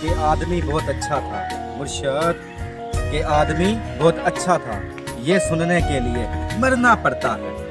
कि आदमी बहुत अच्छा था। मुर्शद कि आदमी बहुत अच्छा था। ये सुनने के लिए मरना पड़ता है।